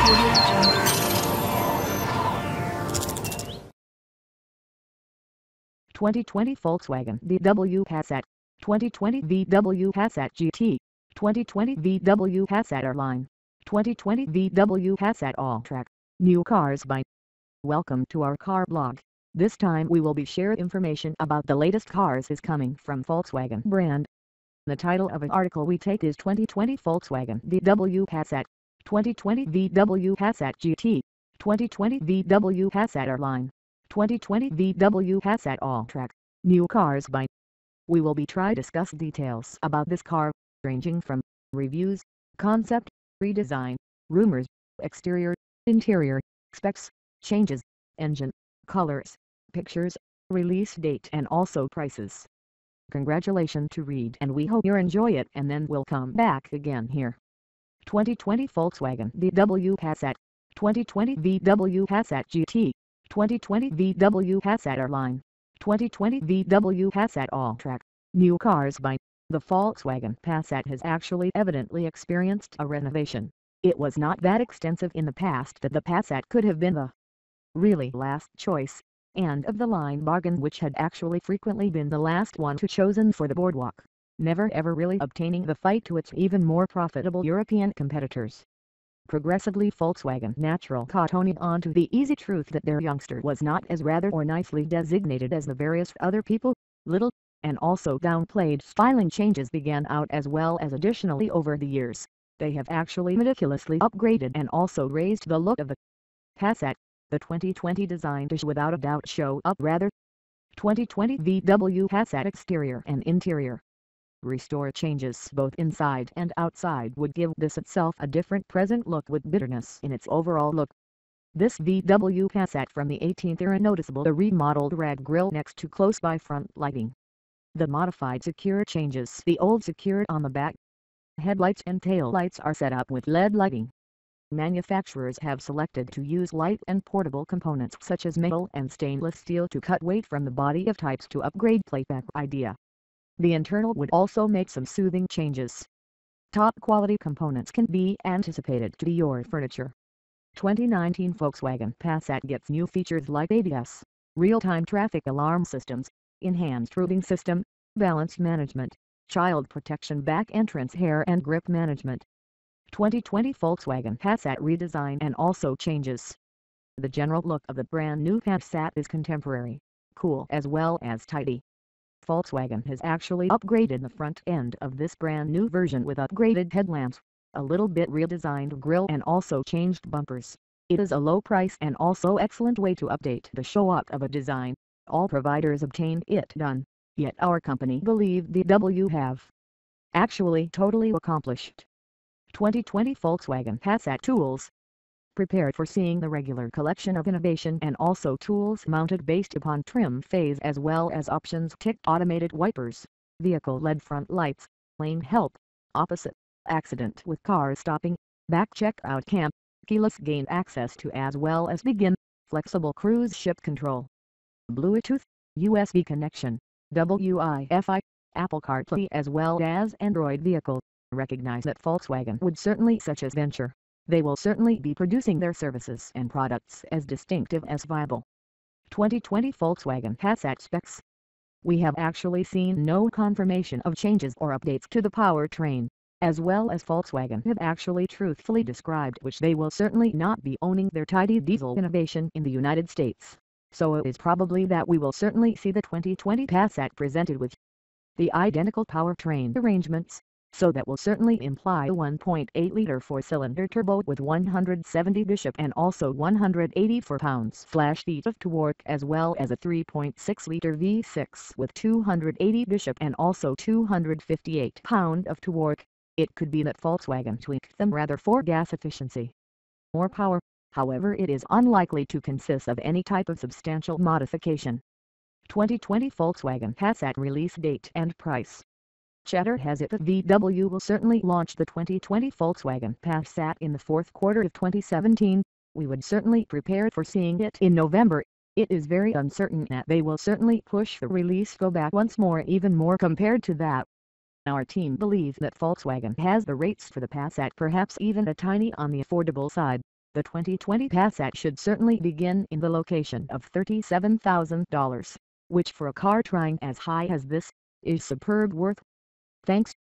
Audio Jungle. 2020 Volkswagen VW Passat 2020 VW Passat GT 2020 VW Passat R-Line 2020 VW Passat Alltrack New Cars by Welcome to our car blog. This time we will be sharing information about the latest cars is coming from Volkswagen brand. The title of an article we take is 2020 Volkswagen VW Passat 2020 VW Passat GT 2020 VW Passat R-Line 2020 VW Passat Alltrack, new cars by. We will be try discuss details about this car, ranging from reviews, concept, redesign, rumors, exterior, interior, specs, changes, engine, colors, pictures, release date and also prices. Congratulations to read and we hope you enjoy it and then we'll come back again here. 2020 Volkswagen VW Passat 2020 VW Passat GT 2020 VW Passat R-Line 2020 VW Passat Alltrack New cars by the Volkswagen Passat has actually evidently experienced a renovation. It was not that extensive in the past that the Passat could have been the really last choice, and of the line bargain which had actually frequently been the last one to chosen for the boardwalk, never ever really obtaining the fight to its even more profitable European competitors progressively Volkswagen Natural caught on to the easy truth that their youngster was not as rather or nicely designated as the various other people, little, and also downplayed styling changes began out as well as additionally over the years. They have actually meticulously upgraded and also raised the look of the Passat. The 2020 design does without a doubt show up rather. 2020 VW Passat exterior and interior Restore changes both inside and outside would give this itself a different present look with bitterness in its overall look. This VW Passat from the 18th era noticeable the remodeled rag grille next to close-by front lighting. The modified Secure changes the old Secure on the back. Headlights and tail lights are set up with LED lighting. Manufacturers have selected to use light and portable components such as metal and stainless steel to cut weight from the body of types to upgrade playback idea. The internal would also make some soothing changes. Top quality components can be anticipated to be your furniture. 2019 Volkswagen Passat gets new features like ABS, real-time traffic alarm systems, enhanced routing system, balance management, child protection back entrance hair and grip management. 2020 Volkswagen Passat redesign and also changes. The general look of the brand new Passat is contemporary, cool as well as tidy. Volkswagen has actually upgraded the front end of this brand new version with upgraded headlamps, a little bit redesigned grille and also changed bumpers. It is a low price and also excellent way to update the show-up of a design. All providers obtained it done, yet our company believe the W have actually totally accomplished. 2020 Volkswagen Passat Tools prepared for seeing the regular collection of innovation and also tools mounted based upon trim phase as well as options ticked automated wipers, vehicle LED front lights, lane help, opposite, accident with car stopping, back checkout cam, keyless gain access to as well as begin, flexible cruise ship control, Bluetooth, USB connection, WI-FI, Apple CarPlay as well as Android vehicle, recognize that Volkswagen would certainly such as venture they will certainly be producing their services and products as distinctive as viable. 2020 Volkswagen Passat specs. We have actually seen no confirmation of changes or updates to the powertrain, as well as Volkswagen have actually truthfully described which they will certainly not be owning their tidy diesel innovation in the United States. So it is probably that we will certainly see the 2020 Passat presented with the identical powertrain arrangements, so that will certainly imply a 1.8-liter four-cylinder turbo with 170 bishop and also 184 pounds-feet of torque as well as a 3.6-liter V6 with 280 bishop and also 258 pound of torque. It could be that Volkswagen tweaked them rather for gas efficiency. More power, however it is unlikely to consist of any type of substantial modification. 2020 Volkswagen Passat release date and price Chatter has it that VW will certainly launch the 2020 Volkswagen Passat in the fourth quarter of 2017. We would certainly prepare for seeing it in November. It is very uncertain that they will certainly push the release go back once more even more compared to that. Our team believes that Volkswagen has the rates for the Passat perhaps even a tiny on the affordable side. The 2020 Passat should certainly begin in the location of $37,000, which for a car trying as high as this, is superb worth. Thanks.